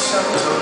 shelter.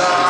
감사합니다.